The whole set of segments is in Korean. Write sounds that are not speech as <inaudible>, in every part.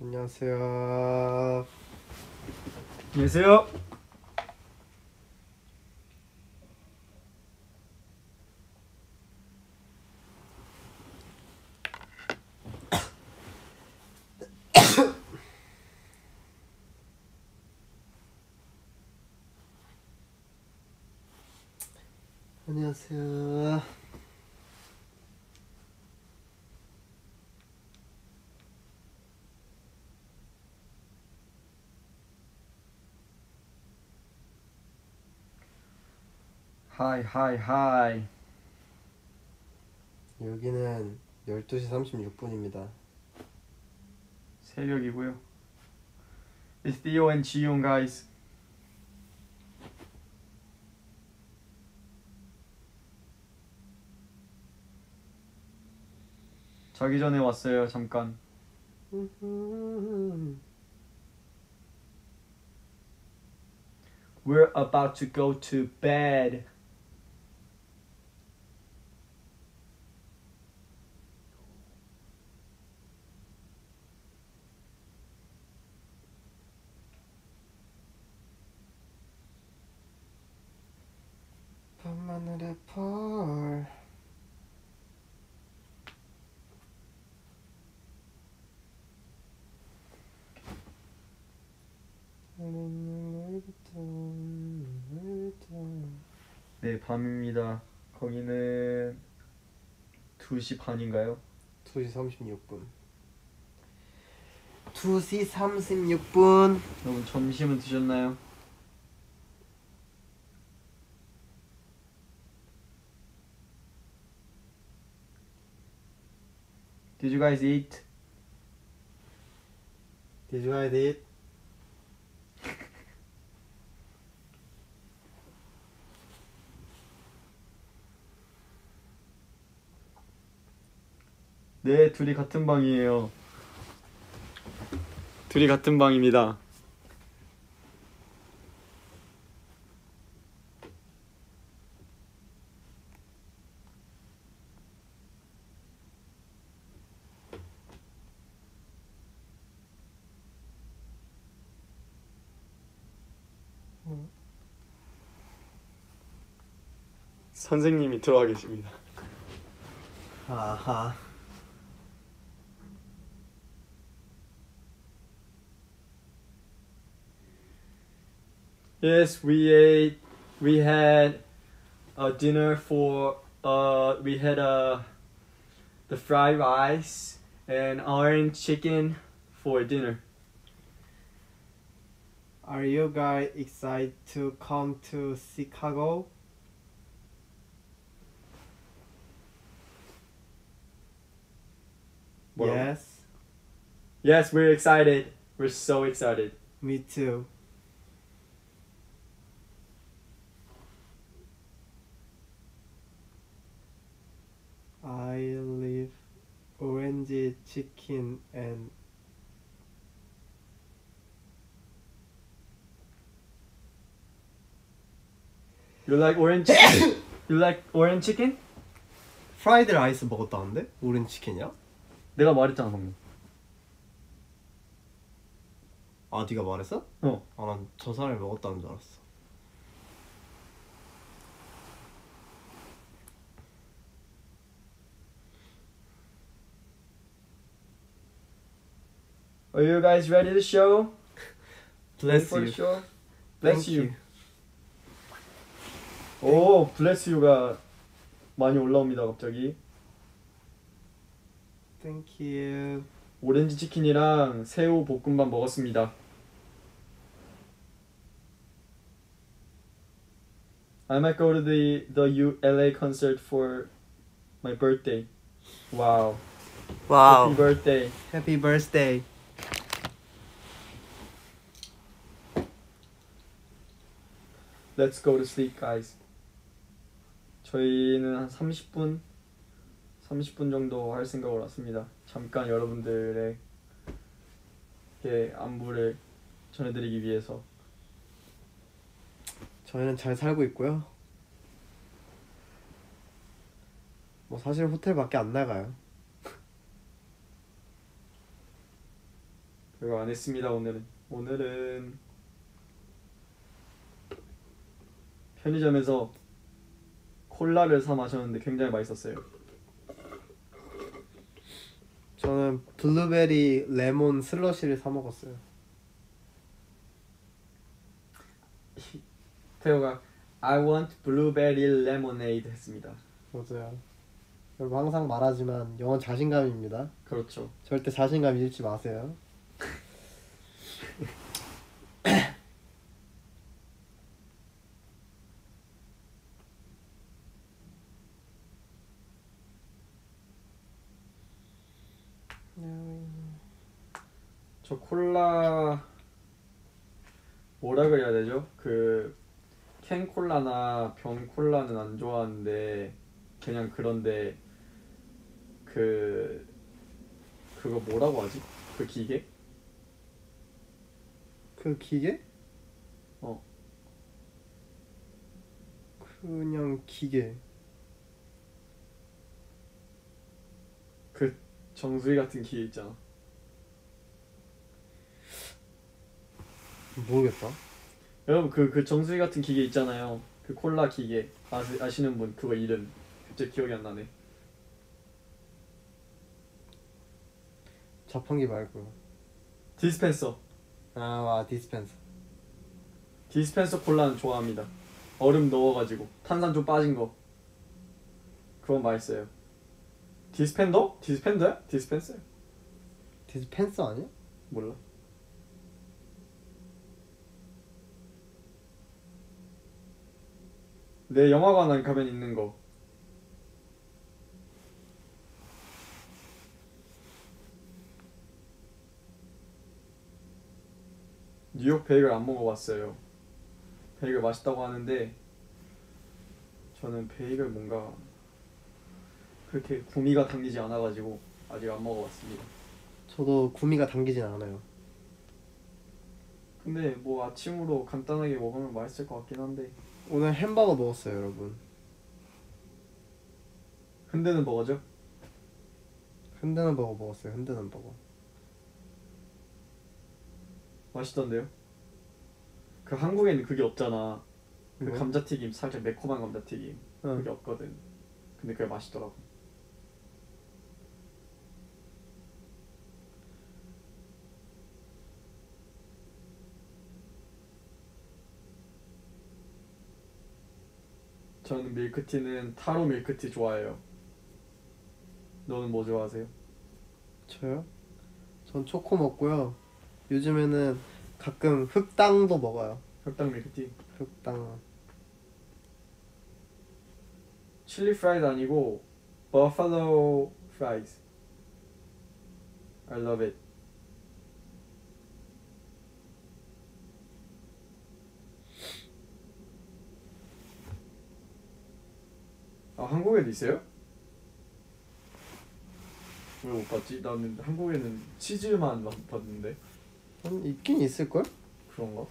안녕하세요. 안녕하세요. 안녕하세요. 하이 하이 하이. 여기는 12시 36분입니다. 새벽이고요. It's Theo and Jiyoung guys. 자기 전에 왔어요 잠깐. We're about to go to bed. 밤하늘의 펄. 네 밤입니다. 거기는 2시 반인가요? 2시 36분. 2시 36분. 여러분 점심은 드셨나요? Did you guys eat? Did you guys eat? 네, 둘이 같은 방이에요. 둘이 같은 방입니다. 선생님이 들어와 계십니다. 아하. Yes, we ate. We had a dinner for. Uh, we had a the fried rice and orange chicken for dinner. Are you guys excited to come to Chicago? Well, yes. Yes, we're excited. We're so excited. Me too. Chicken and You like orange? you like orange chicken? fried rice 먹었다는데? 오렌지 치킨이야? 내가 말했잖아 방금. 아 네가 말했어? 어. 아난 저 사람이 먹었다는 줄 알았어. Are you guys ready to show? Bless you. show? Bless Thank you. 오, bless you가 많이 올라옵니다 갑자기. Thank you. 오렌지 치킨이랑 새우 볶음밥 먹었습니다. I might go to the the U LA concert for my birthday. Wow. Happy birthday. Happy birthday. Let's go to sleep, guys. 저희는 한 30분 30분 정도 할 생각을 왔습니다. 잠깐 여러분들에게 안부를 전해드리기 위해서 저희는 잘 살고 있고요. 뭐 사실 호텔밖에 안 나가요. <laughs> 별거 안 했습니다 오늘은. 오늘은 편의점에서 콜라를 사 마셨는데 굉장히 맛있었어요. 저는 블루베리 레몬 슬러시를 사 먹었어요. 태호가 I want blueberry lemonade 했습니다. 맞아요. 여러분 항상 말하지만 영어 자신감입니다. 그렇죠. 절대 자신감 잃지 마세요. <laughs> 저 콜라 뭐라 그래야 되죠? 그 캔 콜라나 병 콜라는 안 좋아하는데 그냥 그런데 그 그거 뭐라고 하지? 그 기계? 그 기계? 어. 그냥 기계. 그 정수리 같은 기계 있잖아. 모르겠다. 여러분 그 그 정수리 같은 기계 있잖아요. 그 콜라 기계 아시, 아시는 분 그거 이름 갑자기 기억이 안 나네. 자판기 말고. 디스펜서. 아, 와 디스펜서. 디스펜서 콜라는 좋아합니다. 얼음 넣어가지고 탄산 좀 빠진 거. 그건 맛있어요. dispender? dispender야? dispenser? dispenser 아니야? 몰라. 내 영화관 안 가면 있는 거. 뉴욕 베이글 안 먹어봤어요. 베이글 맛있다고 하는데 저는 베이글 뭔가 그렇게 구미가 당기지 않아가지고 아직 안 먹어봤습니다. 저도 구미가 당기진 않아요. 근데 뭐 아침으로 간단하게 먹으면 맛있을 것 같긴 한데 오늘 햄버거 먹었어요, 여러분. 흔드는 버거죠? 흔드는 버거 먹었어요. 흔드는 버거. 맛있던데요? 그 한국에는 그게 없잖아. 그 뭐? 감자튀김 살짝 매콤한 감자튀김 응. 그게 없거든. 근데 그게 맛있더라고. 저는 밀크티는 타로 밀크티 좋아해요. 너는 뭐 좋아하세요? 저요? 전 초코 먹고요. 요즘에는 가끔 흑당도 먹어요. 흑당 밀크티. 흑당. chili fries 아니고 buffalo fries. I love it. 아 한국에도 있어요? 왜 못 봤지? 나는 한국에는 치즈만 막 봤는데 한 있긴 있을걸? 그런가?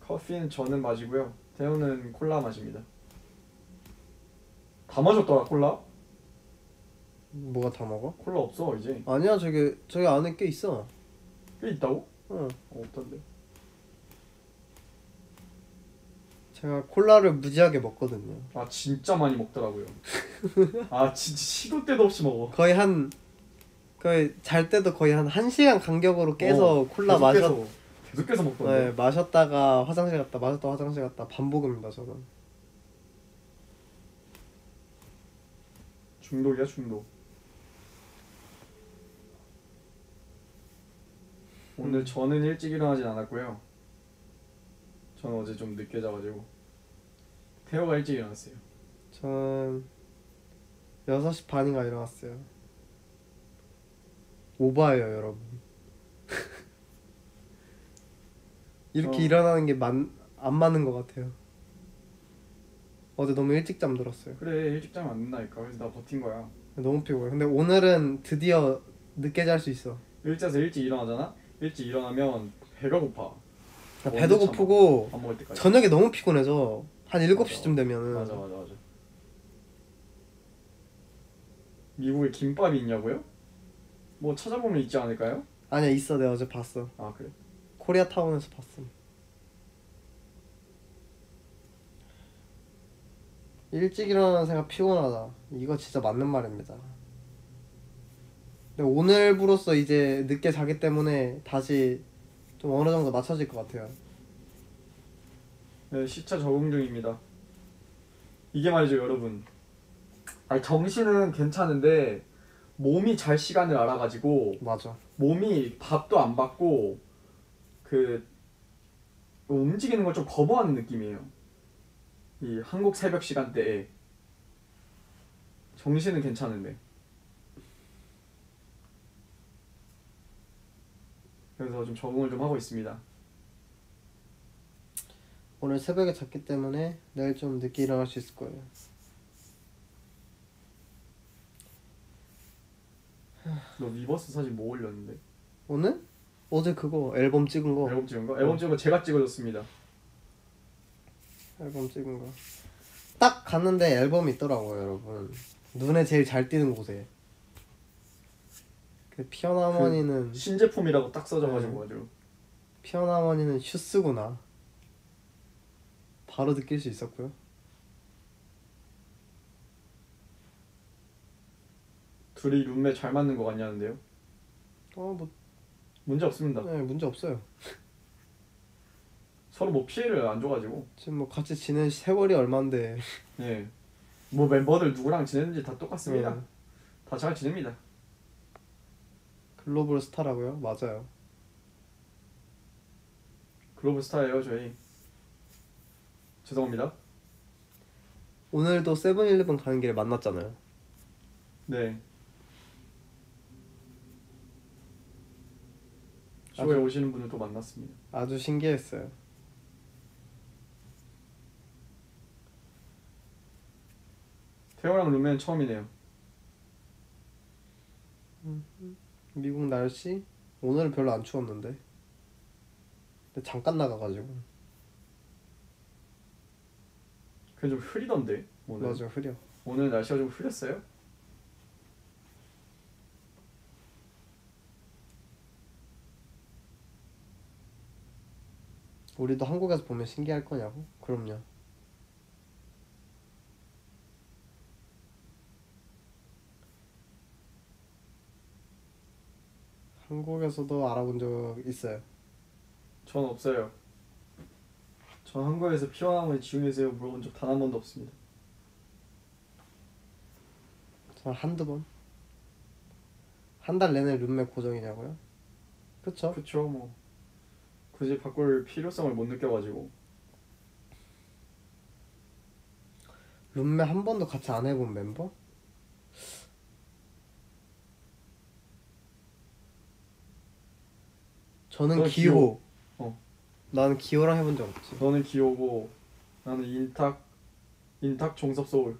커피는 저는 마시고요. 태우는 콜라 마십니다. 다 마셨더라 콜라? 뭐가 다 먹어? 콜라 없어 이제. 아니야, 저기 저기 안에 꽤 있어. 꽤 있다고? 어. 어, 없던데. 제가 콜라를 무지하게 먹거든요. 아 진짜 많이 먹더라고요. 아 진짜 시도 때도 없이 먹어. 거의 한 거의 잘 때도 거의 한 1시간 간격으로 깨서 어, 콜라 마셨 계속해서, 계속해서 먹던데. 네, 마셨다가 화장실 갔다 마셨다 화장실 갔다 반복입니다, 저는. 중독이야 중독. 오늘 음. 저는 일찍 일어나진 않았고요. 저는 어제 좀 늦게 자가지고 태호가 일찍 일어났어요. 저는 6시 반인가 일어났어요. 오바예요, 여러분. <laughs> 이렇게 어. 일어나는 게안 맞는 것 같아요. 어제 너무 일찍 잠들었어요. 그래 일찍 자면 안 된다니까. 그래서 나 버틴 거야. 너무 피곤해. 근데 오늘은 드디어 늦게 잘 수 있어. 일찍 자서 일찍 일어나잖아. 일찍 일어나면 배가 고파. 그러니까 배도 언제 참아? 고프고. 저녁에 너무 피곤해서 한 7시쯤 되면은 맞아 맞아 맞아. 미국에 김밥이 있냐고요? 뭐 찾아보면 있지 않을까요? 아니야 있어 내가 어제 봤어 아 그래? 코리아 타운에서 봤음 일찍 일어나는 생각 피곤하다 이거 진짜 맞는 말입니다 근데 오늘부로써 이제 늦게 자기 때문에 다시 좀 어느 정도 맞춰질 것 같아요 네, 시차 적응 중입니다. 이게 말이죠, 여러분. 아니 정신은 괜찮은데 몸이 잘 시간을 알아가지고 맞아 몸이 밥도 안 받고 그 움직이는 걸 좀 거부하는 느낌이에요. 이 한국 새벽 시간대에 정신은 괜찮은데 그래서 좀 적응을 좀 하고 있습니다. 오늘 새벽에 잤기 때문에 내일 좀 늦게 일어날 수 있을 거예요 너 위버스 사진 뭐 올렸는데? 오늘? 어제 그거 앨범 찍은 거 앨범 찍은 거? 앨범 찍은 거 제가 찍어줬습니다. 앨범 찍은 거. 딱 갔는데 앨범이 있더라고요, 여러분. 눈에 제일 잘 띄는 곳에. 그 피어나머니는 신제품이라고 딱 써져가지고 아주 피어나머니는 슈스구나. 바로 느낄 수 있었고요. 둘이 룸메 잘 맞는 거 같냐는데요? 어, 뭐, 문제 없습니다. 네, 문제 없어요. <laughs> 서로 뭐 피해를 안 줘가지고 지금 뭐 같이 지낸 세월이 얼만데. 예. <laughs> 뭐 멤버들 누구랑 지내는지 다 똑같습니다. 네, 다잘 지냅니다. 글로벌 스타라고요? 맞아요. 글로벌 스타예요 저희. 죄송합니다. 오늘도 세븐일레븐 가는 길에 만났잖아요. 네. 쇼에 아주- 오시는 분을 또 만났습니다. 아주 신기했어요. 태호랑 룸메는 처음이네요. 미국 날씨? 오늘은 별로 안 추웠는데. 근데 잠깐 나가가지고. 그냥 좀 흐리던데 오늘. 맞아, 흐려. 오늘 날씨가 좀 흐렸어요? 우리도 한국에서 보면 신기할 거냐고? 그럼요. 한국에서도 알아본 적 있어요. 전 없어요. 전 한국에서 피어나면 지웅이세요 물어본 적 단 한 번도 없습니다. 저 한두 번? 한 달 내내 룸메 고정이냐고요? 그쵸? 그쵸 뭐 굳이 바꿀 필요성을 못 느껴가지고 룸메 한 번도 같이 안 해본 멤버? 저는 넌 기호. 기호. 어. 나는 기호랑 해본 적 없지. 너는 기호고 나는 인탁 인탁 종섭 소울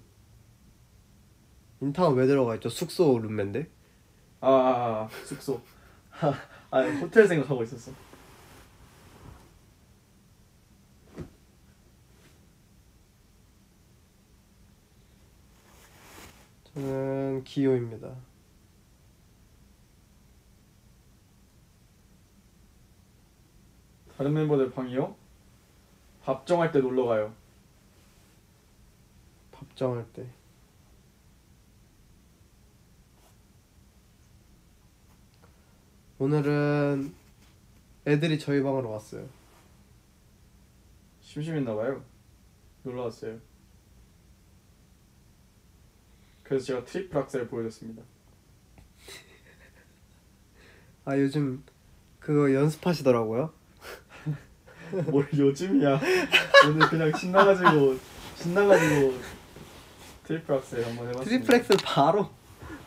인타운 왜 들어가 있죠? 숙소 룸메인데? 아, 아, 아 숙소 <laughs> 아 호텔 생각하고 있었어 저는 기호입니다. 다른 멤버들 방이요? 밥 정할 때 놀러 가요 밥 정할 때. 오늘은 애들이 저희 방으로 왔어요. 심심했나 봐요 놀러 왔어요 그래서 제가 트리플 악셀 보여줬습니다. <laughs> 아 요즘 그거 연습하시더라고요. <laughs> 뭘 요즘이야. 오늘 그냥 신나가지고 신나가지고 트리플 악셀 한번 해봤습니다. 트리플 악셀 바로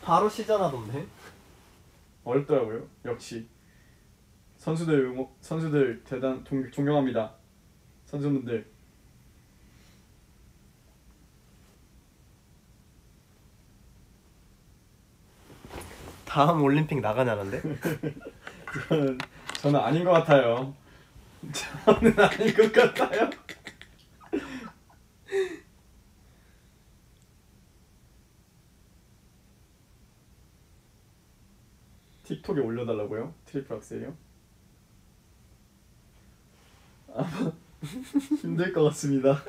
바로 시전하던데. 어렵더라고요. 역시. 선수들 응원, 선수들 대단 동, 존경합니다. 선수분들 다음 올림픽 나가냐는데? 저는 저는 아닌 것 같아요 저는 아닌 것 같아요 틱톡에 올려달라고요? 트리플 악셀이요? 아마 힘들 것 같습니다.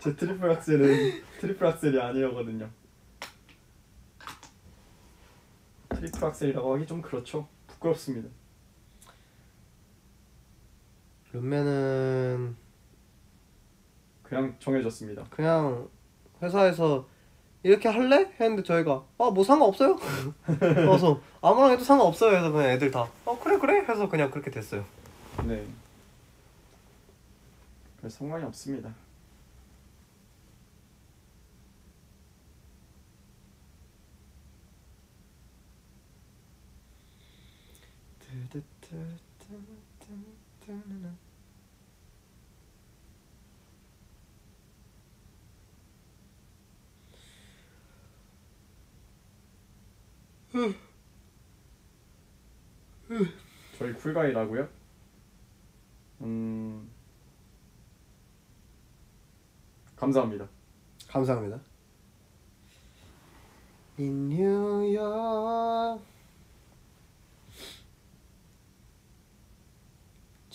제 트리플 악셀은 트리플 악셀이 아니거든요. 트리플 악셀이라고 하기 좀 그렇죠. 부끄럽습니다. 룸메는 그냥 정해졌습니다. 그냥 회사에서 이렇게 할래? 했는데 저희가 아 뭐 상관없어요. <laughs> 그래서 아무랑 해도 상관없어요. 해서 그냥 애들 다어 그래 그래 해서 그냥 그렇게 됐어요. 네. 별 상관이 없습니다. 저희 쿨가이라고요? 음 감사합니다. 감사합니다. In New York.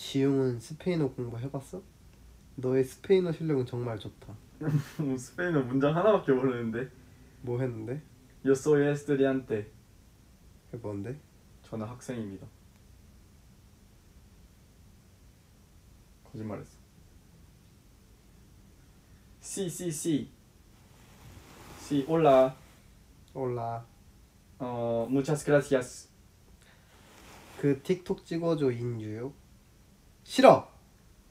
지용은 스페인어 공부해봤어? 너의 스페인어 실력은 정말 좋다. <laughs> 스페인어 문장 하나밖에 모르는데. 뭐 했는데? Yo soy estudiante. 그게 뭔데? 저는 학생입니다. 거짓말했어. Sí, sí, sí. Sí, hola. 올라. 어, muchas gracias. 그 틱톡 찍어줘 인뉴욕. 싫어.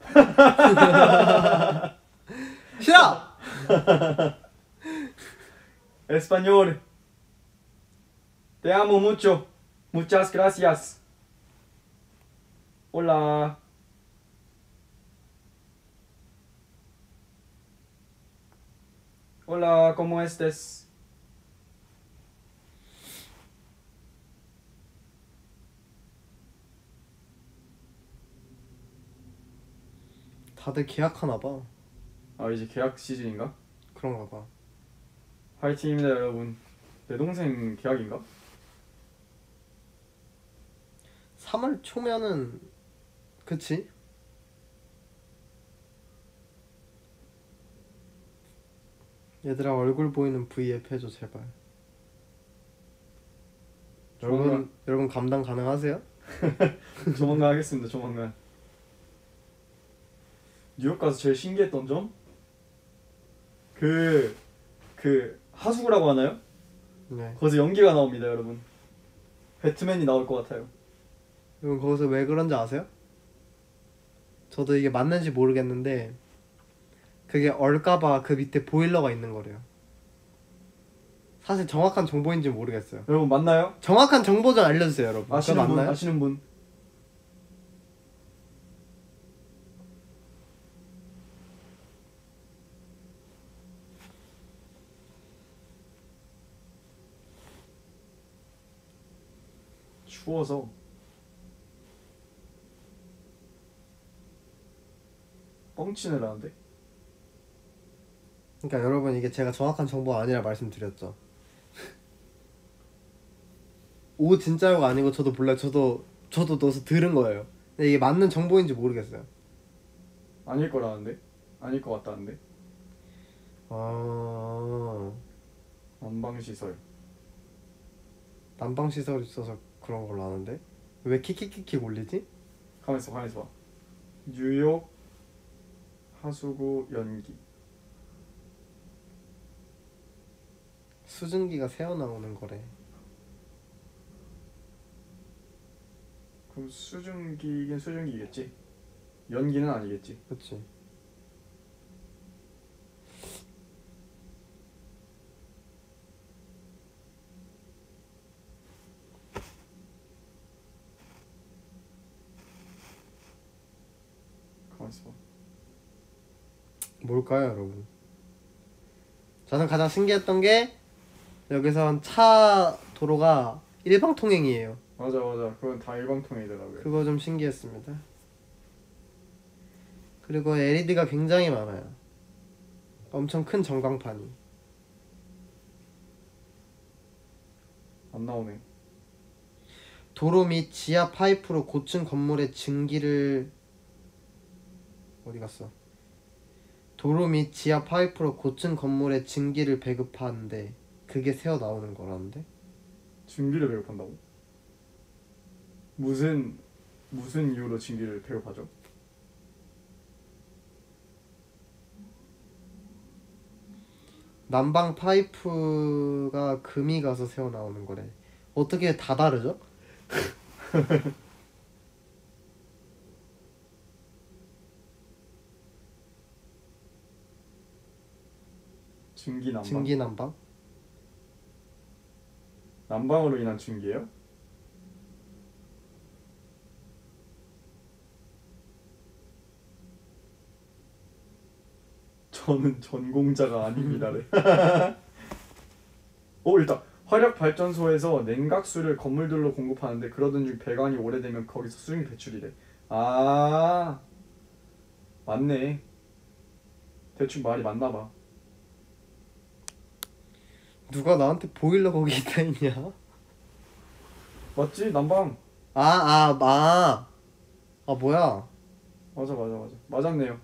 <laughs> 싫어. Español. Te amo mucho. Muchas gracias. Hola. Hola, ¿cómo estés? 다들 계약하나 봐. 아, 이제 계약 시즌인가? 그런가 봐. 화이팅입니다, 여러분. 내 동생 계약인가? 3월 초면은 그치? 얘들아 얼굴 보이는 V앱 해줘 제발. 여러분 조만간. 여러분 감당 가능하세요? <laughs> 조만간 하겠습니다, 조만간. 뉴욕 가서 제일 신기했던 점? 그, 그, 하수구라고 하나요? 네. 거기서 연기가 나옵니다, 여러분. 배트맨이 나올 것 같아요. 여러분 거기서 왜 그런지 아세요? 저도 이게 맞는지 모르겠는데 그게 얼까봐 그 밑에 보일러가 있는 거래요. 사실 정확한 정보인지 모르겠어요. 여러분 맞나요? 정확한 정보 좀 알려주세요, 여러분. 아시는 분, 맞나요? 아시는 분. 추워서 뻥치느라는데 그러니까 여러분 이게 제가 정확한 정보가 아니라 말씀드렸죠. <laughs> 오 진짜요가 아니고 저도 몰라요. 저도 저도 넣어서 들은 거예요. 근데 이게 맞는 정보인지 모르겠어요. 아닐 거라는데 아닐 것 같다는데 아 난방 시설 난방 시설이 있어서 그런 걸로 아는데? 왜 킥킥킥킥 올리지? 가만 있어 가만 있어. 봐 뉴욕 하수구 연기. 수증기가 새어 나오는 거래. 그럼 수증기긴 수증기겠지? 연기는 아니겠지? 그렇지. 가만 있어 봐 뭘까요, 여러분? 저는 가장 신기했던 게 여기선 차 도로가 일방 통행이에요. 맞아 맞아 그건 다 일방통행이더라고요 그거 좀 신기했습니다. 그리고 LED가 굉장히 많아요. 엄청 큰 전광판이. 안 나오네 도로 및 지하 파이프로 고층 건물의 증기를 어디 갔어? 도로 및 지하 파이프로 고층 건물의 증기를 배급하는데 그게 새어 나오는 거라는데? 증기를 배급한다고? 무슨 무슨 이유로 증기를 배급하죠? 난방 파이프가 금이 가서 새어 나오는 거래. 어떻게 다 다르죠? <laughs> 증기 난방. 증기 난방? 난방으로 인한 증기예요? 저는 전공자가 아닙니다래. 오 <laughs> 일단 화력 발전소에서 냉각수를 건물들로 공급하는데 그러던 중 배관이 오래되면 거기서 수증이 배출이래. 아 맞네. 대충 말이 맞나 봐. 누가 나한테 보일러 거기 있다 했냐? 맞지 난방. 아, 아, 아. 아, 뭐야? 맞아 맞아 맞아 맞았네요.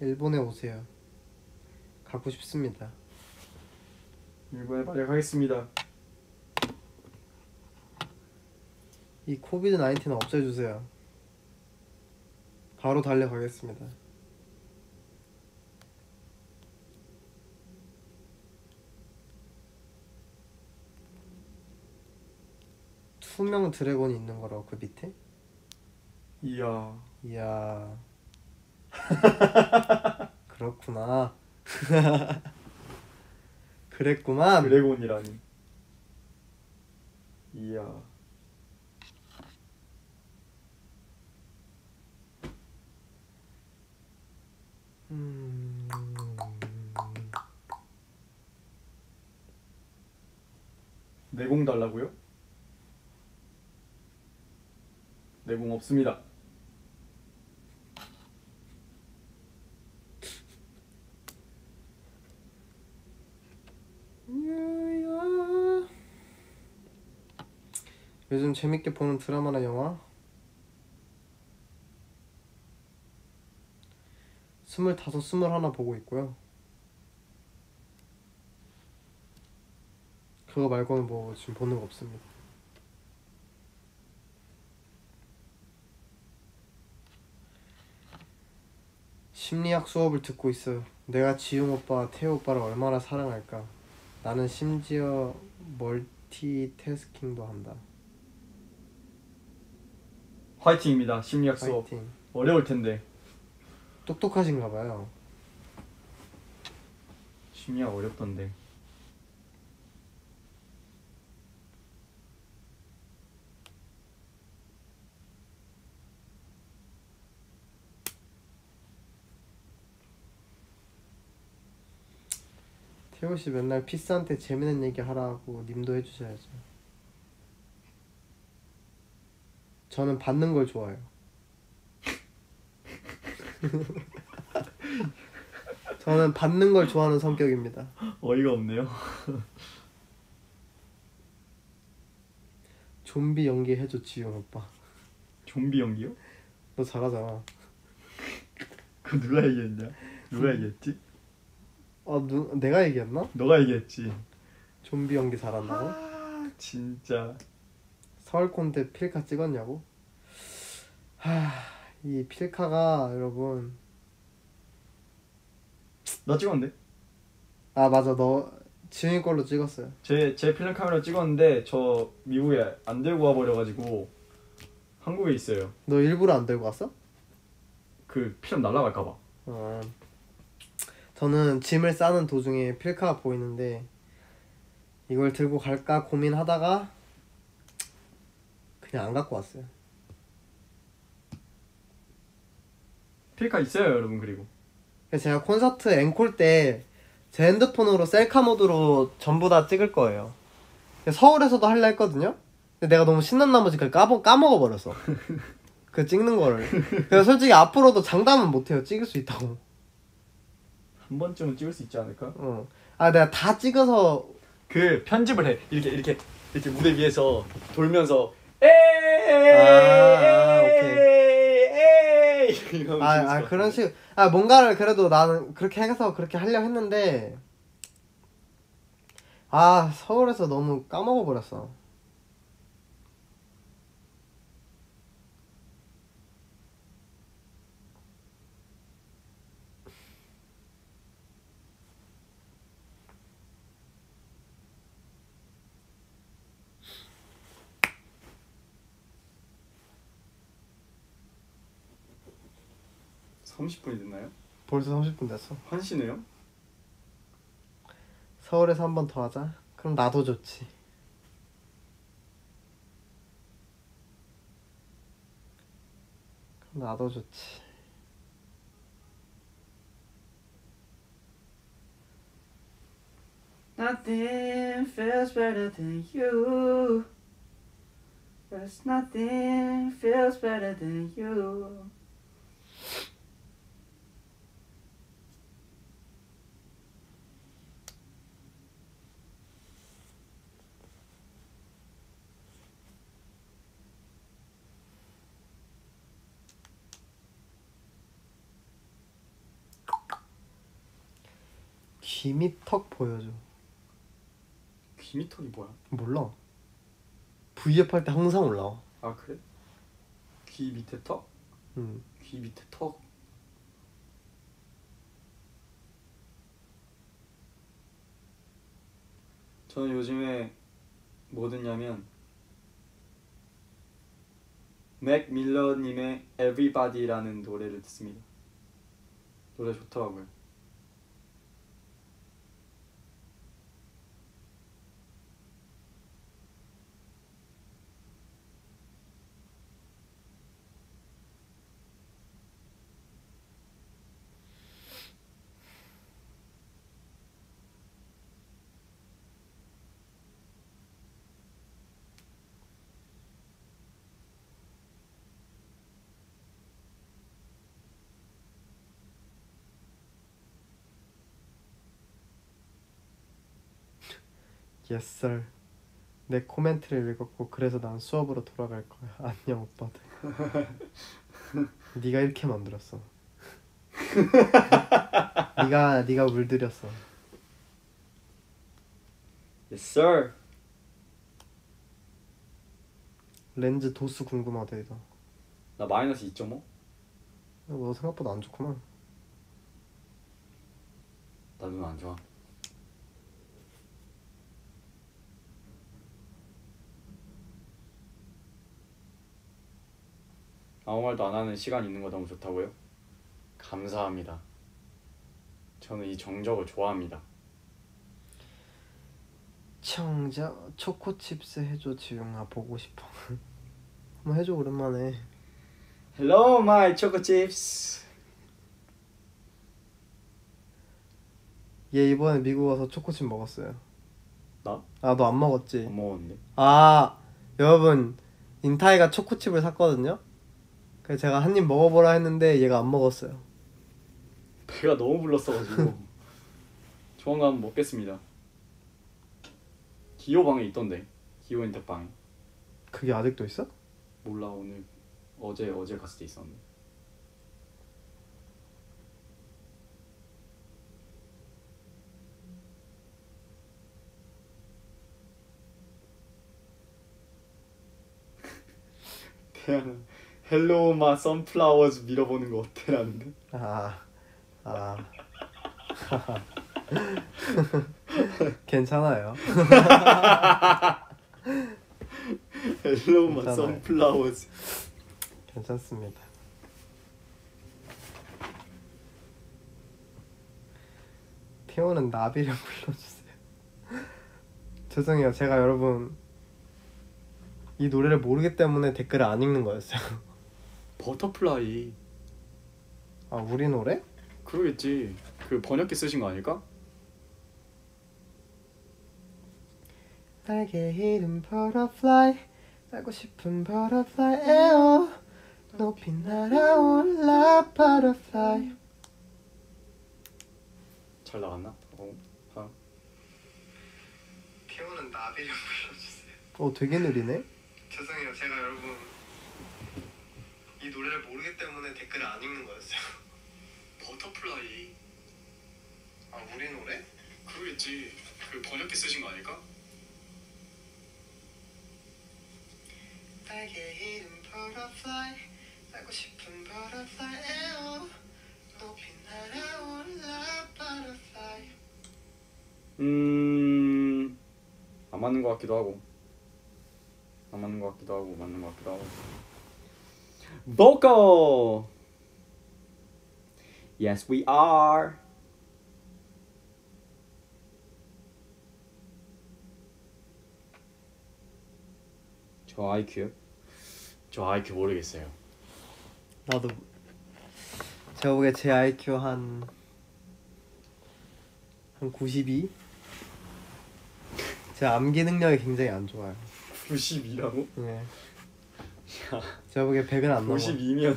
일본에 오세요. 가고 싶습니다. 일본에 달려가겠습니다. 이 COVID 19 없애주세요. 바로 달려가겠습니다. 투명 드래곤이 있는 거라고 그 밑에? 이야 이야 <laughs> 그렇구나 <laughs> 그랬구만 드래곤이라니. 이야 음... 내공 달라고요? 내공 없습니다. 유야. 요즘 재밌게 보는 드라마나 영화? 스물다섯, 스물하나 보고 있고요. 그거 말고는 뭐 지금 보는 거 없습니다. 심리학 수업을 듣고 있어요. 내가 지용 오빠, 태호 오빠를 얼마나 사랑할까. 나는 심지어 멀티태스킹도 한다. 화이팅입니다. 심리학 수업 파이팅. 어려울 텐데 똑똑하신가 봐요. 심리학 어렵던데. 태호 씨 맨날 피스한테 재밌는 얘기 하라고 님도 해주셔야죠. 저는 받는 걸 좋아해요. <laughs> 저는 받는 걸 좋아하는 성격입니다. 어이가 없네요. <laughs> 좀비 연기 해줘 지용 오빠. 좀비 연기요? 너 잘하잖아. 그 누가 얘기했냐? 누가 얘기했지? 아, 누, 내가 얘기했나? 너가 얘기했지. 좀비 연기 잘한다고? 아 진짜. 서울 콘대 필카 찍었냐고? 하, 이 필카가 여러분. 나 찍었는데? 아 맞아 너 지웅이 걸로 찍었어요. 제, 제 필름 카메라 찍었는데 저 미국에 안 들고 와 버려가지고 한국에 있어요. 너 일부러 안 들고 왔어? 그 필름 날라갈까봐. 어. 저는 짐을 싸는 도중에 필카가 보이는데 이걸 들고 갈까 고민하다가 그냥 안 갖고 왔어요. 필카 있어요 여러분 그리고. 그래서 제가 콘서트 앵콜 때 제 핸드폰으로 셀카 모드로 전부 다 찍을 거예요. 서울에서도 할려 했거든요. 근데 내가 너무 신난 나머지 그걸 까먹 까먹어 버렸어. <laughs> 그 찍는 거를. 그래서 솔직히 앞으로도 장담은 못 해요. 찍을 수 있다고. 한 번쯤은 찍을 수 있지 않을까? 어. 아 내가 다 찍어서 그 편집을 해 이렇게 이렇게 이렇게 무대 위에서 돌면서 에이 아, 아, 재밌을 아것 그런. 식. 아 뭔가를 그래도 나는 그렇게 해서 그렇게 하려 했는데 아 서울에서 너무 까먹어 버렸어. 30분이 됐나요? 벌써 30분 됐어. 환시네요? 서울에서 한 번 더 하자. 그럼 나도 좋지. 그럼 나도 좋지. Nothing feels better than you. There's nothing feels better than you. 귀밑턱 보여줘. 귀미턱이 뭐야? 몰라. V앱 할 때 항상 올라와. 아 그래? 귀 밑에 턱? 음. 귀 밑에 턱? 저는 요즘에 뭐 듣냐면 맥 밀러님의 Everybody라는 노래를 듣습니다. 노래 좋더라고요. Yes sir. 내 코멘트를 읽었고 그래서 난 수업으로 돌아갈 거야. <laughs> 안녕 오빠들. 네가 이렇게 만들었어. <laughs> 네가 네가 물들였어. Yes sir. 렌즈 도수 궁금하다 이거. 나 마이너스 2.5? 너 생각보다 안 좋구만. 나눈안 좋아. 아무 말도 안 하는 시간 있는 거 너무 좋다고요? 감사합니다. 저는 이 정적을 좋아합니다. 청자 초코칩스 해줘 지용아 보고 싶어. <laughs> 한번 해줘 오랜만에. Hello, my chips. 얘 이번에 미국 와서 초코칩 먹었어요. 나? 아 너 안 먹었지? 안 먹었는데. 아 여러분 인타이가 초코칩을 샀거든요. 그래서 제가 한 입 먹어보라 했는데 얘가 안 먹었어요. 배가 너무 불렀어가지고 <laughs> 조만간 먹겠습니다. 기호 방에 있던데. 기호 인터 방에. 그게 아직도 있어? 몰라 오늘 어제 어제 갔을 때 있었는데. <laughs> 태양 Hello my sunflowers 밀어보는 거 어때라는데 아, 아. <laughs> 괜찮아요. Hello my 괜찮아요. sunflowers 괜찮습니다. 테오는 나비를 <laughs> 불러주세요. 죄송해요. 제가 여러분 이 노래를 모르기 때문에 댓글을 안 읽는 거였어요. butterfly 아 우리 노래? 그러겠지 그 번역기 쓰신 거 아닐까? 날개 잃은 butterfly 날고 싶은 butterfly 에어 높이 날아올라 butterfly 잘 나갔나? 어, 아, 테오는 나비를 <laughs> 불러주세요. 어 되게 느리네 죄송해요. 제가 여러분 이 노래를 모르기 때문에 댓글을 안 읽는 거였어요. butterfly. 아 우리 노래? 그러겠지. 그 번역기 쓰신 거 아닐까? 날개 잃은 butterfly 날고 싶은 butterfly 에어 높이 날아올라 butterfly 음, 안 맞는 것 같기도 하고, 안 맞는 것 같기도 하고, 맞는 것 같기도 하고. Vocal. Yes, we are. 저 IQ? 저 IQ 모르겠어요. 나도 제가 보기에 제 IQ 한... 한 92? 제 암기 능력이 굉장히 안 좋아요 92라고? 네. 제가 보기에 100은 안 넘어 92면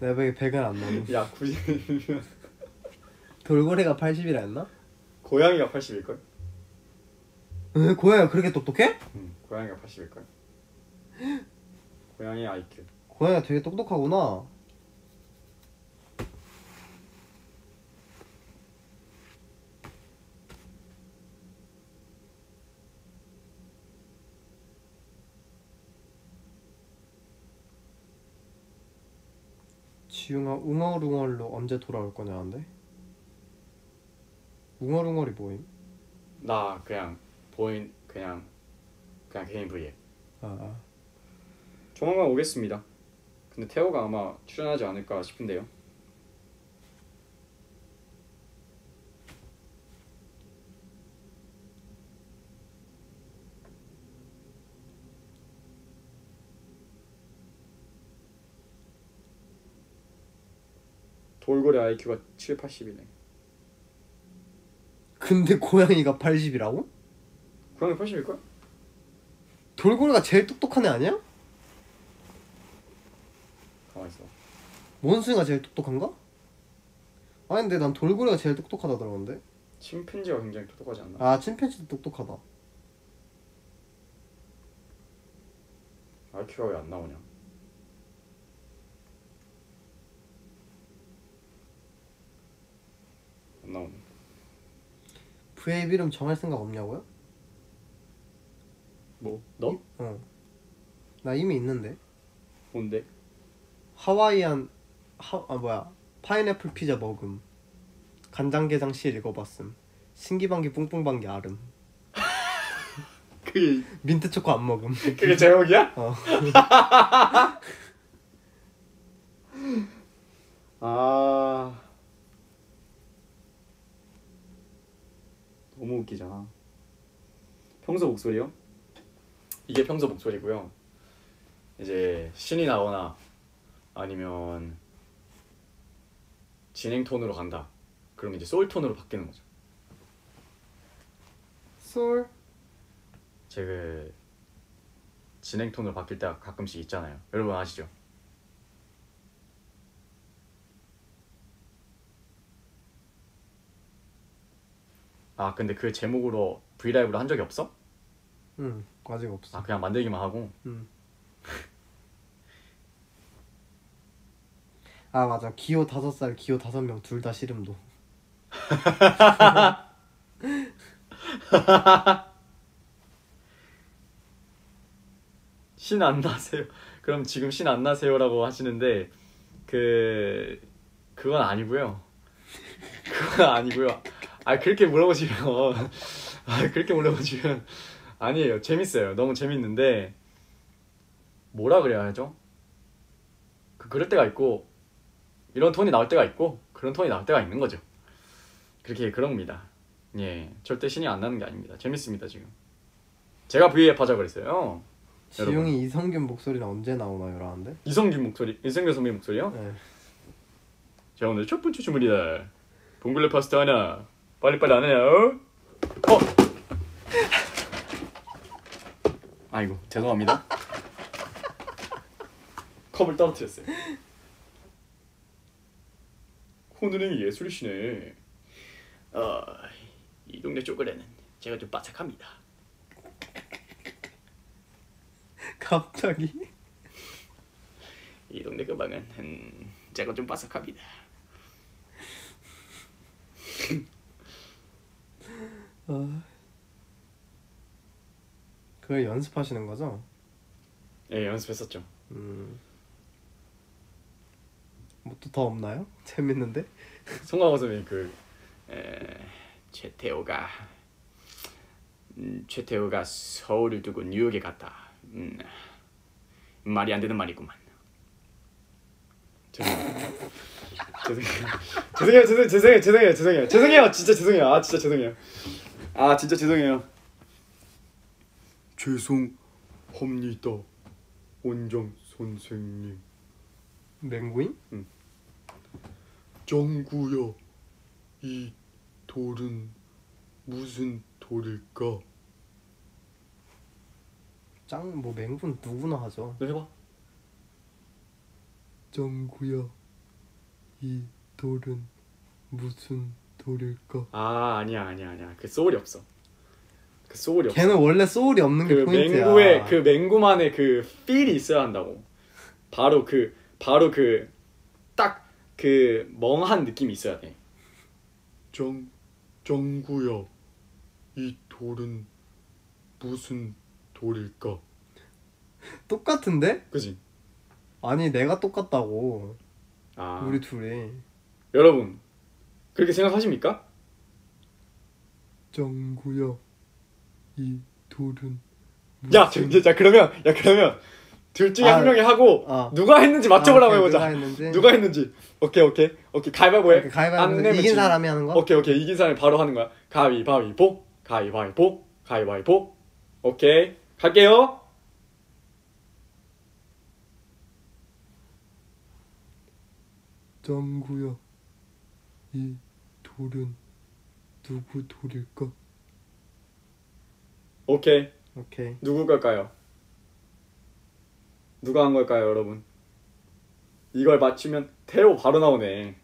내가 보기에 100은 안 넘어 야 92면 돌고래가 80이라 했나? 고양이가 80일걸? 에? 고양이가 그렇게 똑똑해? 응 고양이가 80일걸? 고양이 IQ 고양이가 되게 똑똑하구나 지웅아 웅얼웅얼로 언제 돌아올 거냐는데? 웅얼웅얼이 뭐임? 나 그냥 보인 그냥 그냥 개인 V앱 아 조만간 오겠습니다 근데 태호가 아마 출연하지 않을까 싶은데요 돌고래 IQ가 7, 80이네 근데 고양이가 80이라고? 고양이 80일걸? 돌고래가 제일 똑똑한 애 아니야? 가만있어 원숭이가 제일 똑똑한가? 아니 근데 난 돌고래가 제일 똑똑하다 들었는데 침팬지가 굉장히 똑똑하지 않나? 아 침팬지도 똑똑하다 IQ가 왜 안 나오냐 안 나오네 브이앱 이름 정할 생각 없냐고요? 뭐? 너? 나 이미 있는데 뭔데? 하와이안 하, 아 뭐야 파인애플 피자 먹음 간장게장 씨 읽어봤음 신기방기 뿡뿡방기 아름 <laughs> 그게 민트 초코 안 먹음 그게 제목이야? 어. <laughs> 아 너무 웃기잖아. 평소 목소리요? 이게 평소 목소리고요. 이제 신이 나거나 아니면 진행 톤으로 간다. 그럼 이제 소울 톤으로 바뀌는 거죠. 솔 제가 진행 톤으로 바뀔 때가 가끔씩 있잖아요. 여러분 아시죠? 아 근데 그 제목으로 브이라이브를 한 적이 없어? 응 아직 없어 아 그냥 만들기만 하고 응. <laughs> 아 맞아 기호 다섯 살 기호 다섯 명 둘 다 씨름도 <laughs> 신 안 나세요. 그럼 지금 신 안 나세요라고 하시는데 그 그건 아니고요. 그건 아니고요. 아 그렇게 물어보시면 <laughs> 아 그렇게 물어보시면 아니에요. 재밌어요. 너무 재밌는데 뭐라 그래야 하죠? 그 그럴 때가 있고 이런 톤이 나올 때가 있고 그런 톤이 나올 때가 있는 거죠. 그렇게 그럽니다. 예, 절대 신이 안 나는 게 아닙니다. 재밌습니다 지금. 제가 V앱 하자 그랬어요. 여러분. 지용이 이성균 목소리는 언제 나오나요? 라는데 이성균 목소리, 이성균 선배 목소리요? 네. 자 오늘 첫 번째 주문이다. 봉골레 파스타 하나. 빨리빨리 안 해요? 어? 아이고 죄송합니다. <laughs> 컵을 떨어뜨렸어요. 호느링이 예술이시네. 어, 이 동네 초콜릿은 제가 좀 바삭합니다. <laughs> 갑자기 이 동네 금방은 음, 제가 좀 바삭합니다. <laughs> 아. 그걸 연습하시는 거죠? 예 연습했었죠. 음. 뭐 또 더 없나요? <laughs> 재밌는데? 송강호 선생님 그 에, 최태호가 음, 최태호가 서울을 두고 뉴욕에 갔다. 음, 말이 안 되는 말이구만. 죄송해요. <laughs> 죄송해요. 죄송해요. 죄송해요. 죄송해요. 죄송해요. 죄송해요. 진짜 죄송해요. 아 진짜 죄송해요. 아 진짜 죄송해요. 죄송합니다. 원장 선생님. 맹구인? 정구야. 이 돌은 무슨 돌일까? 짱 뭐 맹구는 누구나 하죠. 너 해봐. 정구야 이 돌은 무슨 돌일까? 아 아니야 아니야 아니야. 그 소울이 없어. 그 소울이 없어. 걔는 원래 소울이 없는 게그 포인트야. 맹구의 그 맹구만의 그 필이 있어야 한다고. 바로 그 바로 그 딱 그 멍한 느낌이 있어야 돼. 정 정구야. 이 돌은 무슨 돌일까? 똑같은데? 그지? 아니 내가 똑같다고 아 우리 둘이 여러분 그렇게 생각하십니까? 정구야 이 돌은 야, 저, 자 그러면 야 그러면 둘 중에 아, 한 명이 하고 아. 누가 했는지 맞춰보라고 아, 오케이, 해보자. 누가 했는지 누가 했는지. 오케이 오케이 오케이 가위바위보 해. 이렇게 가위바위보 내면 이긴 진- 사람이 하는 거? 오케이 오케이 이긴 사람이 바로 하는 거야. 가위바위보 가위바위보 가위바위보. 오케이 갈게요. 정구야 이 돌은 누구 돌일까? 오케이 오케이 누구 걸까요? 누가 한 걸까요, 여러분? 이걸 맞추면 태호 바로 나오네.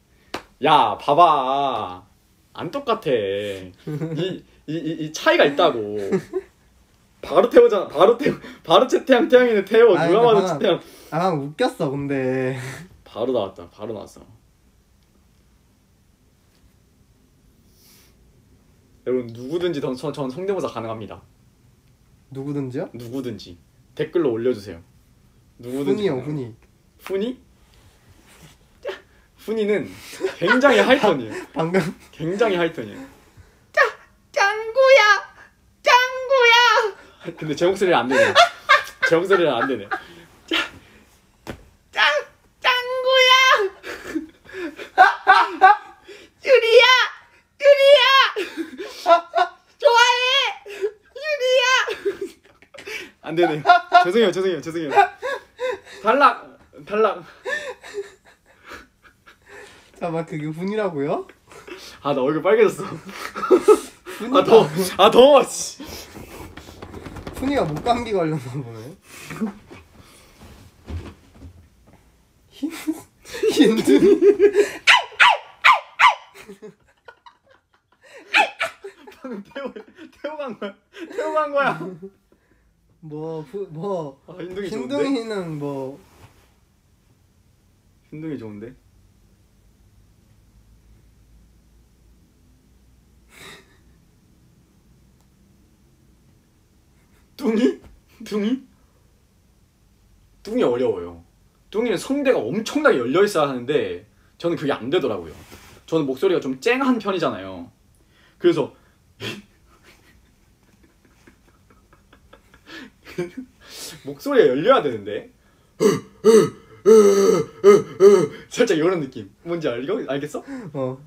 야, 봐봐. 안 똑같아. 이, 이, 이, 이 차이가 있다고. 바로 태호잖아. 바로 태호. 바로 채태양 태양이네 태호. 아니, 누가 봐도 채태양. 아난 웃겼어 근데 바로 나왔다. 바로 나왔어. 여러분 누구든지 전, 전, 전 성대모사 가능합니다. 누구든지요? 누구든지 댓글로 올려주세요. 누구든지 훈이요 가능합니다. 훈이 훈이? 훈이는 굉장히 하이톤이에요. <laughs> 방금 굉장히 하이톤이에요. 짱구야, 짱구야. 근데 제 목소리는 안 되네. 제 목소리는 안 되네. 짱, 짱구야! 유리야! 유리야! 좋아해! 유리야! 안 되네. <laughs> 죄송해요, 죄송해요, 죄송해요. 탈락, 탈락. 잠깐만 그게 훈이라고요? 아 나 얼굴 빨개졌어. 아 더워, 아 더워. 씨. 훈이가 목감기 걸렸나 보네 흰 흰둥이 방금 태워, 태워 간 거야. 태워 간 거야. 뭐뭐 아, 흰둥이 좋은데? 흰둥이는 뭐 흰둥이 좋은데? 뚱이? 뚱이? 뚱이 어려워요. 뚱이는 성대가 엄청나게 열려 있어야 하는데 저는 그게 안 되더라고요. 저는 목소리가 좀 쨍한 편이잖아요. 그래서 <laughs> 목소리가 열려야 되는데 살짝 이런 느낌. 뭔지 알고 알겠어? 어.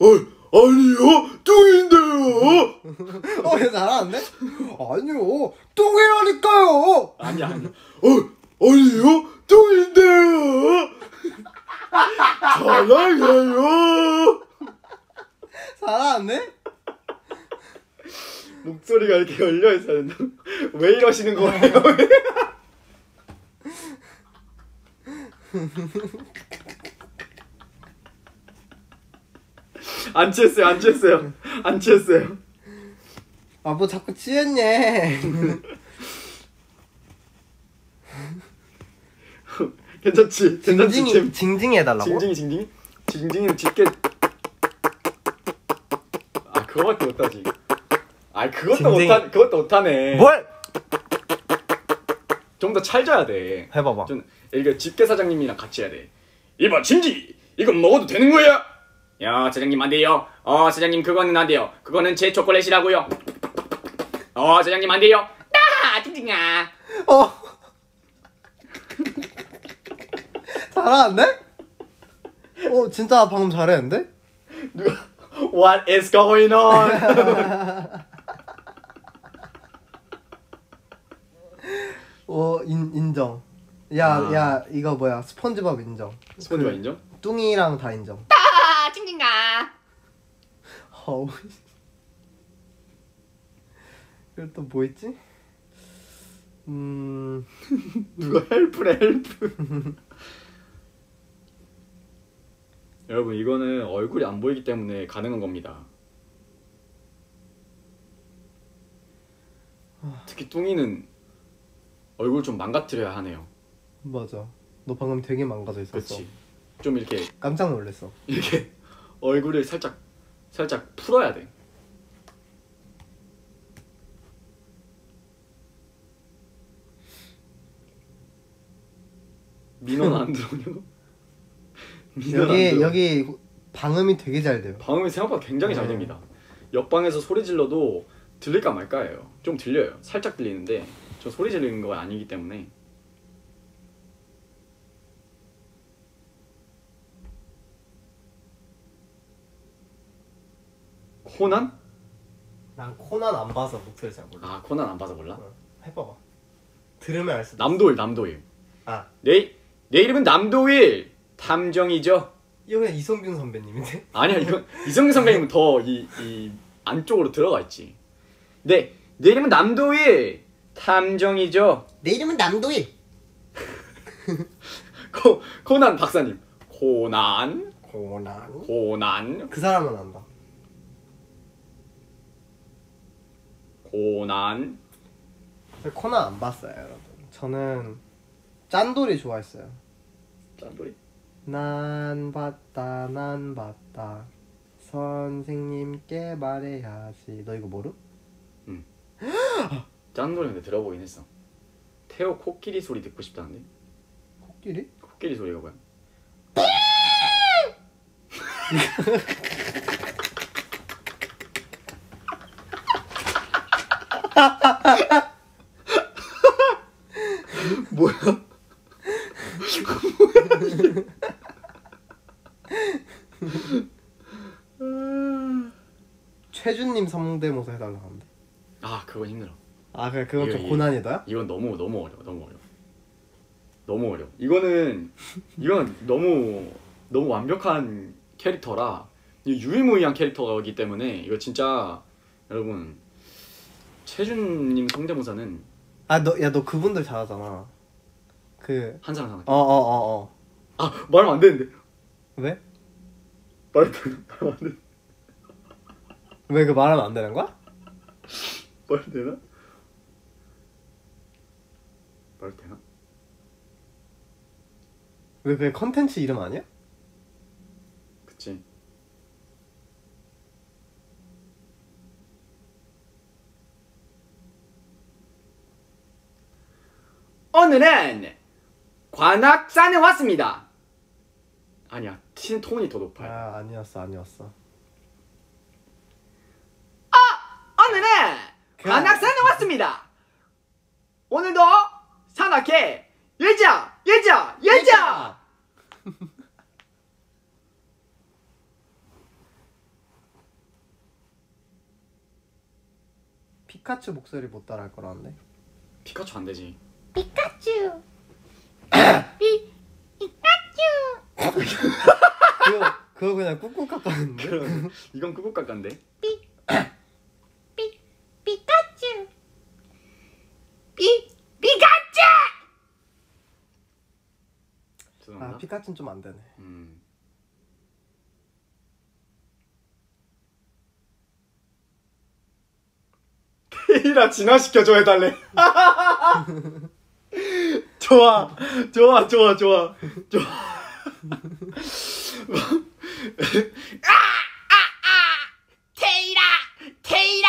어, 아니요, 뚱인데요. 어, 얘 잘하는데? 아니요, 똥이라니까요! 아니 아니. 어, 아니요, 뚱인데요. 사랑해요. 잘하는데? <laughs> 목소리가 이렇게 열려 있어야 된다. <laughs> 왜 이러시는 거예요? <laughs> 안 취했어요, 안 취했어요, 안 취했어요. 아 뭐 자꾸 취했냐 <laughs> 괜찮지? 괜찮지? 징징이 해달라고? 징징이 징징이? 징징이는 짙게 아 그거밖에 못하지. 아 그것도 징징이. 못하 그것도 못하네. 뭘? 좀 더 찰져야 돼. 해봐봐 좀 이거 집게 사장님이랑 같이 해야 돼. 이봐 진지 이건 먹어도 되는 거야? 야 사장님 안 돼요. 어 사장님 그거는 안 돼요. 그거는 제 초콜릿이라고요. 어 사장님 안 돼요. 나 징징아. 어 잘하는데? 어 진짜 방금 잘했는데? What is going on? <laughs> 어 인, 인정 야 아. 야 이거 뭐야 스펀지밥 인정 스폰지밥 그 인정? 뚱이랑 다 인정 아 징징아. 어우 그리고 또 뭐 있지? 음 <laughs> 누가 help래 help. <laughs> 여러분 이거는 얼굴이 안 보이기 때문에 가능한 겁니다. 특히 뚱이는 얼굴 좀 망가뜨려야 하네요. 맞아 너 방금 되게 망가져 있었어 그렇지. 좀 이렇게 깜짝 놀랐어 이렇게 <laughs> 얼굴을 살짝 살짝 풀어야 돼. 민원 안 들어오냐고? <laughs> 민원 안 여기 들어오- 여기 방음이 되게 잘 돼요 방음이 생각보다 굉장히 잘 네. 됩니다. 옆방에서 소리 질러도 들릴까 말까예요. 좀 들려요. 살짝 들리는데 저 소리 지르는 거 아니기 때문에 코난? 난 코난 안 봐서 목소리 잘 몰라 아 코난 안 봐서 몰라? 해봐봐 들으면 알 수도 남도일 남도일. 아 내, 내 이름은 남도일 탐정이죠. 이거 그냥 이성균 선배님인데? <laughs> 아니야 이건 이성균 선배님은 더 이 이 안쪽으로 들어가 있지. 네, 내 이름은 남도일 탐정이죠. 내 이름은 남도일. <laughs> 코 코난 박사님. 코난? 코난. 코난? 그 사람은 안다. 코난? 코난 안 봤어요 여러분. 저는 짠돌이 좋아했어요. 짠돌이. 난 봤다 난 봤다. 선생님께 말해야지. 너 이거 모르? <gasps> 짠돌이 근데 들어보긴 했어. 태호 코끼리 소리 듣고 싶다는데. 코끼리? 코끼리 소리가 뭐야? 뭐야? 최준님 성대모사 해달라고 하는데 아 그건 힘들어. 아 그건 이거, 좀 이거. 고난이다요? 이건 너무 너무 어려워 너무 어려워 너무 어려워 이거는 <laughs> 이건 너무 너무 완벽한 캐릭터라 이 유일무이한 캐릭터이기 때문에 이거 진짜 여러분 최준님 성대모사는 아 너 야 너 그분들 잘하잖아 그 한 사람 하나 어 어 어 어 아 말하면 안 되는데 왜? 말하면 안 돼. 왜그 말하면 안 되는 거야? 말해도 되나? 말해도 되나? 왜 그게 컨텐츠 이름 아니야? 그치. 오늘은 관악산에 왔습니다. 아니야 티 톤이 더 높아요. 아 아니었어 아니었어. 오늘은 그- 관악산에 왔습니다. 오늘도 산악회 예자 예자 예자 피카츄 목소리 못 따라할 거라는데? 피카츄 안 되지. <laughs> 그거 그거 그냥 꾹꾹 깎았는데? 이건 끄고 깎았는데 피카츄는 좀안 되네. 음. 테이라 진화시켜줘 해달래. <laughs> 좋아, 좋아, 좋아, 좋아, 좋아. <laughs> 테이라 테이라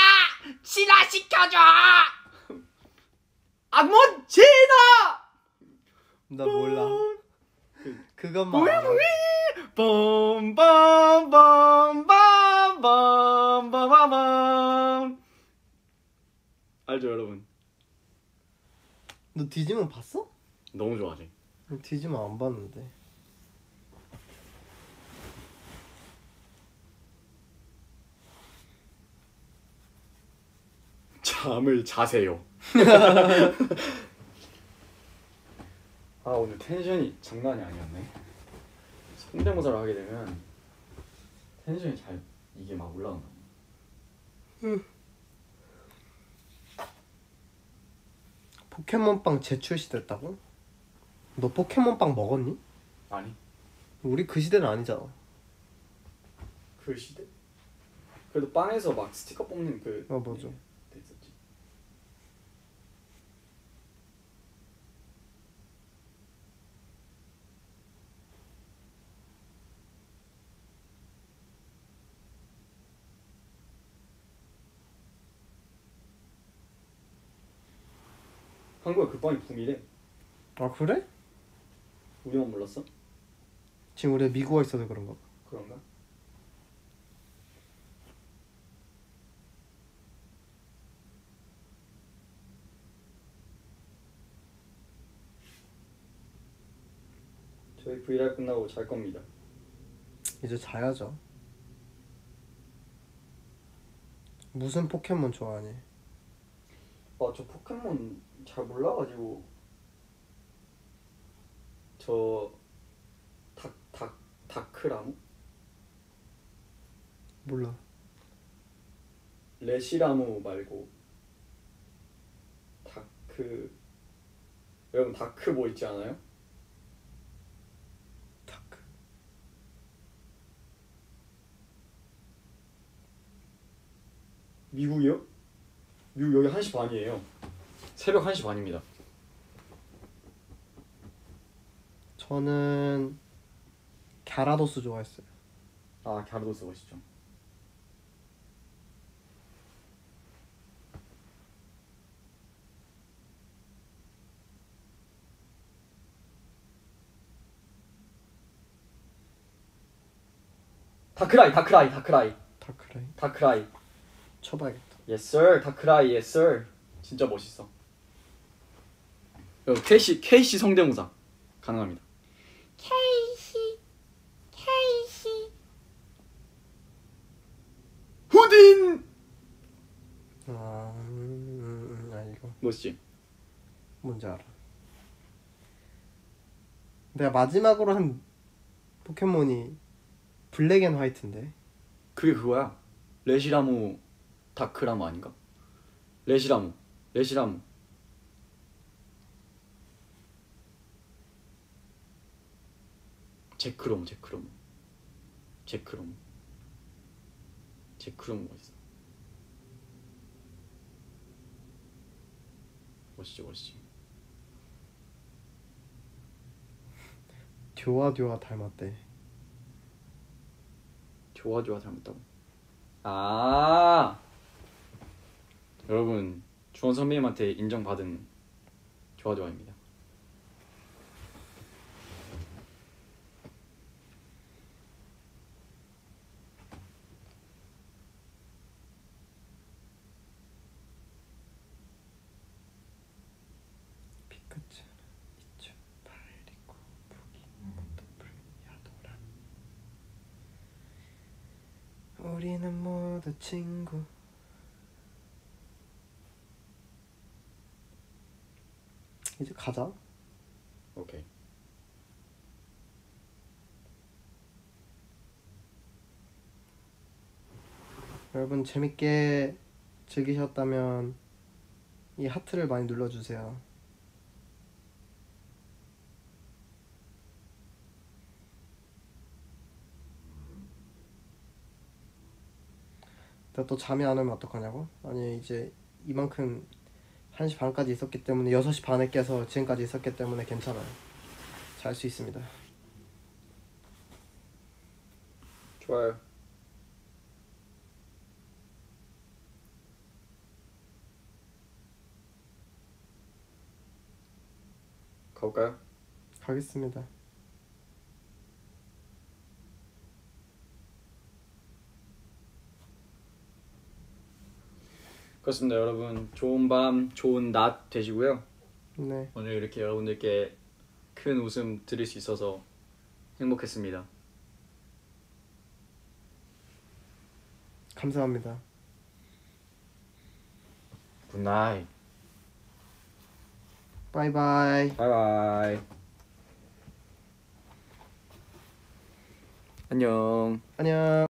진화시켜줘 악몬 진화. 나 몰라. 그것만. 빰빰빰빰빰빰빰빰 알죠 여러분? 너 디지몬 봤어? 너무 좋아하지. 디지몬 안 봤는데. 잠을 자세요. <laughs> <laughs> 아 오늘 텐션이 장난이 아니었네. 성대모사를 하게 되면 텐션이 잘 이게 막 올라간다. 포켓몬빵 재출시됐다고? 너 포켓몬빵 먹었니? 아니 우리 그 시대는 아니잖아. 그 시대? 그래도 빵에서 막 스티커 뽑는 그 어, 맞아. 한국에 그 빵이 붐이래. 아 그래? 우리만 몰랐어? 지금 우리가 미국에 있어서 그런가 봐. 그런가? 저희 VR 끝나고 잘 겁니다. 이제 자야죠. 무슨 포켓몬 좋아하니? 아, 저 포켓몬 잘 몰라가지고 저 닥, 닥, 다크라무? 몰라. 레시라무 말고 다크 여러분 다크 뭐 있지 않아요? 다크. 미국이요? 여기 1시 반이에요 새벽 1시 반입니다 저는 갸라도스 좋아했어요. 아 갸르도스 멋있죠 다크라이 다크라이 다크라이 다크라이. 다크라이 쳐봐야겠다. Yes sir. 다크라이 Yes sir. 진짜 멋있어. 여러분 KC KC 성대모사 가능합니다. 케이시 케이시 후딘! 아, 음, 음, 아 이거. 멋있지? 뭔지 알아. 내가 마지막으로 한 포켓몬이 Black and White인데. 그게 그거야. 레시라무 다크라무 아닌가? 레시라무 레시라무 제크로무 제크로무 제크로무 제크로무가 있어? 멋있지 멋있지. 듀아 듀아 닮았대. 좋아 좋아 잘못다고? 아 여러분 주원 선배님한테 인정받은 교화조화입니다. 우리는 모두 친구. 이제 가자. 오케이. 여러분 재밌게 즐기셨다면 이 하트를 많이 눌러주세요. 또 잠이 안 오면 어떡하냐고? 아니 이제 이만큼 1시 반까지 있었기 때문에 6시 반에 깨서 지금까지 있었기 때문에 괜찮아요. 잘 수 있습니다. 좋아요. 가볼까요? 가겠습니다. 그렇습니다, 여러분. 좋은 밤, 좋은 낮 되시고요. 네. 오늘 이렇게 여러분들께 큰 웃음 드릴 수 있어서 행복했습니다. 감사합니다. Good night. Bye bye. Bye bye. 안녕. 안녕.